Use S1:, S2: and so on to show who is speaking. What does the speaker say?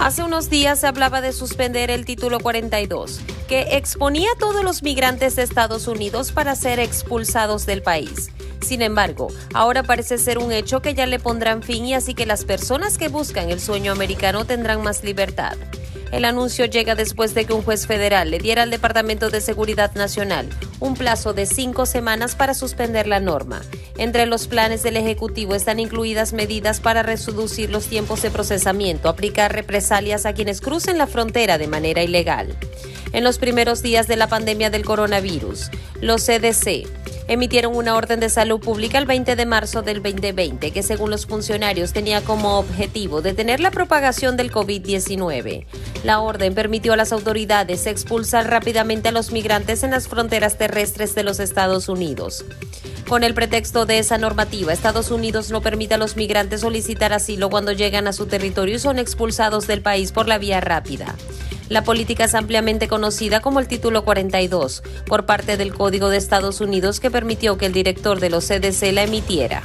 S1: Hace unos días se hablaba de suspender el título 42, que exponía a todos los migrantes de Estados Unidos para ser expulsados del país. Sin embargo, ahora parece ser un hecho que ya le pondrán fin y así que las personas que buscan el sueño americano tendrán más libertad. El anuncio llega después de que un juez federal le diera al Departamento de Seguridad Nacional un plazo de cinco semanas para suspender la norma. Entre los planes del Ejecutivo están incluidas medidas para reducir los tiempos de procesamiento, aplicar represalias a quienes crucen la frontera de manera ilegal. En los primeros días de la pandemia del coronavirus, los CDC emitieron una orden de salud pública el 20 de marzo del 2020 que según los funcionarios tenía como objetivo detener la propagación del COVID-19. La orden permitió a las autoridades expulsar rápidamente a los migrantes en las fronteras terrestres de los Estados Unidos. Con el pretexto de esa normativa, Estados Unidos no permite a los migrantes solicitar asilo cuando llegan a su territorio y son expulsados del país por la vía rápida. La política es ampliamente conocida como el Título 42 por parte del Código de Estados Unidos que permitió que el director de los CDC la emitiera.